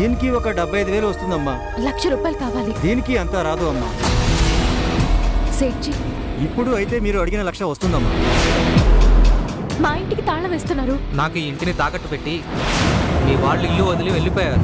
దీనికి ఒక డెబ్బై ఐదు వేలు వస్తుందమ్మా. లక్ష రూపాయలు కావాలి. దీనికి అంత రాదు అమ్మా. సేట్జీ ఇప్పుడు అయితే మీరు అడిగిన లక్ష వస్తుందమ్మా. మా ఇంటికి తాళం వేస్తున్నారు. నాకు ఈ ఇంటిని తాకట్టు పెట్టి మీ వాళ్ళు ఇల్లు వదిలి వెళ్ళిపోయారు.